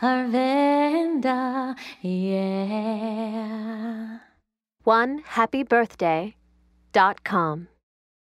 Arvinda, yeah. One happy birthday dot com.